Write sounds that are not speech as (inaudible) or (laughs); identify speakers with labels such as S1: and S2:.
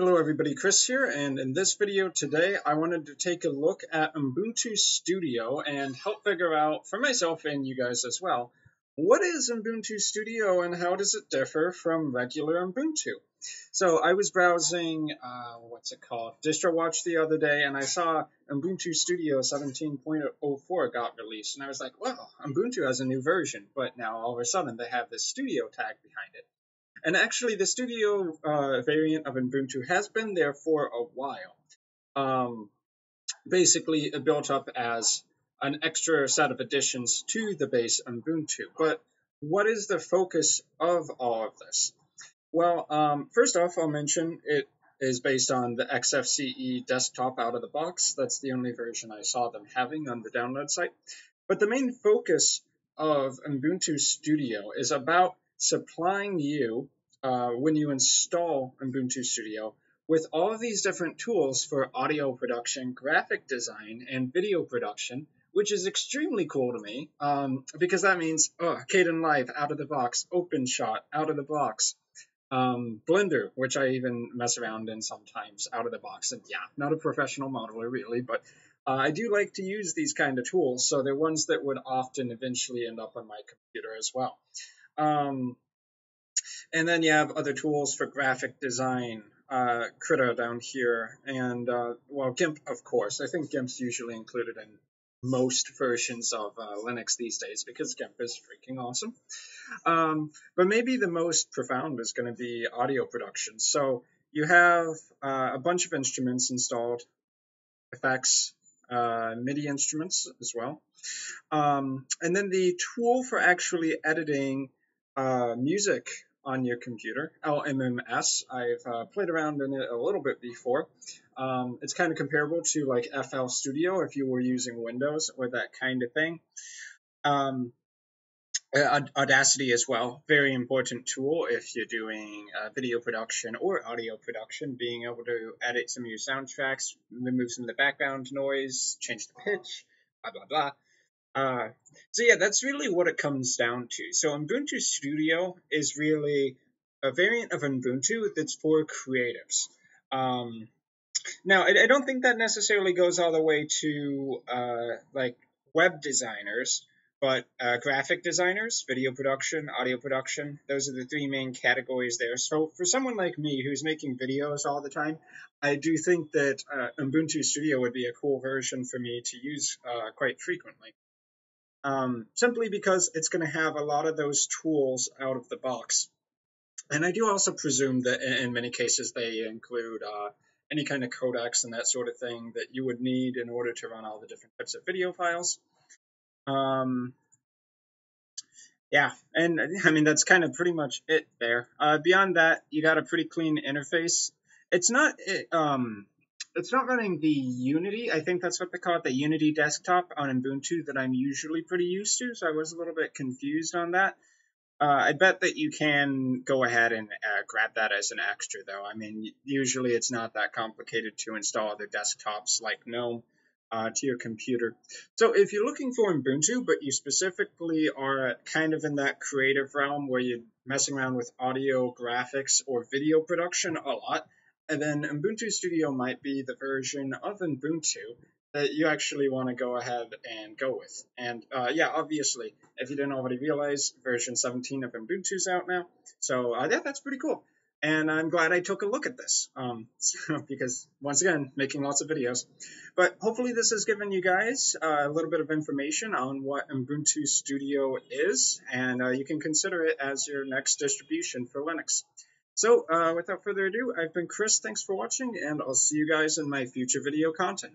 S1: Hello everybody, Chris here, and in this video today I wanted to take a look at Ubuntu Studio and help figure out, for myself and you guys as well, what is Ubuntu Studio and how does it differ from regular Ubuntu? So I was browsing, uh, what's it called, DistroWatch the other day, and I saw Ubuntu Studio 17.04 got released, and I was like, well, Ubuntu has a new version, but now all of a sudden they have this Studio tag behind it. And actually, the studio uh, variant of Ubuntu has been there for a while. Um, basically, built up as an extra set of additions to the base Ubuntu. But what is the focus of all of this? Well, um, first off, I'll mention it is based on the XFCE desktop out of the box. That's the only version I saw them having on the download site. But the main focus of Ubuntu Studio is about supplying you, uh, when you install Ubuntu Studio, with all of these different tools for audio production, graphic design, and video production, which is extremely cool to me um, because that means oh, Live out of the box, OpenShot out of the box, um, Blender, which I even mess around in sometimes out of the box. And yeah, not a professional modeler really, but uh, I do like to use these kind of tools. So they're ones that would often eventually end up on my computer as well. Um, and then you have other tools for graphic design, uh, Krita down here, and uh, well, GIMP, of course. I think GIMP's usually included in most versions of uh, Linux these days because GIMP is freaking awesome. Um, but maybe the most profound is going to be audio production. So you have uh, a bunch of instruments installed, effects, uh, MIDI instruments as well. Um, and then the tool for actually editing uh, music on your computer, LMMS. I've uh, played around in it a little bit before. Um, it's kind of comparable to like FL Studio if you were using Windows or that kind of thing. Um, Audacity as well, very important tool if you're doing uh, video production or audio production, being able to edit some of your soundtracks, remove some of the background noise, change the pitch, blah, blah, blah. Uh, so yeah, that's really what it comes down to. So Ubuntu Studio is really a variant of Ubuntu that's for creatives. Um, now, I, I, don't think that necessarily goes all the way to uh, like web designers, but uh, graphic designers, video production, audio production, those are the three main categories there. So for someone like me who's making videos all the time, I do think that uh, Ubuntu Studio would be a cool version for me to use uh, quite frequently um, simply because it's going to have a lot of those tools out of the box. And I do also presume that in many cases they include uh, any kind of codecs and that sort of thing that you would need in order to run all the different types of video files. Um, yeah, and I mean, that's kind of pretty much it there. Uh, beyond that, you got a pretty clean interface. It's not, um, it's not running the Unity. I think that's what they call it, the Unity desktop on Ubuntu that I'm usually pretty used to. So I was a little bit confused on that. Uh, I bet that you can go ahead and uh, grab that as an extra, though. I mean, usually it's not that complicated to install other desktops like GNOME uh, to your computer. So if you're looking for Ubuntu, but you specifically are kind of in that creative realm where you're messing around with audio, graphics, or video production a lot, and then Ubuntu Studio might be the version of Ubuntu that you actually want to go ahead and go with. And uh, yeah, obviously, if you didn't already realize, version 17 of Ubuntu is out now. So uh, yeah, that's pretty cool. And I'm glad I took a look at this um, (laughs) because, once again, making lots of videos. But hopefully, this has given you guys uh, a little bit of information on what Ubuntu Studio is, and uh, you can consider it as your next distribution for Linux. So, uh, without further ado, I've been Chris. Thanks for watching, and I'll see you guys in my future video content.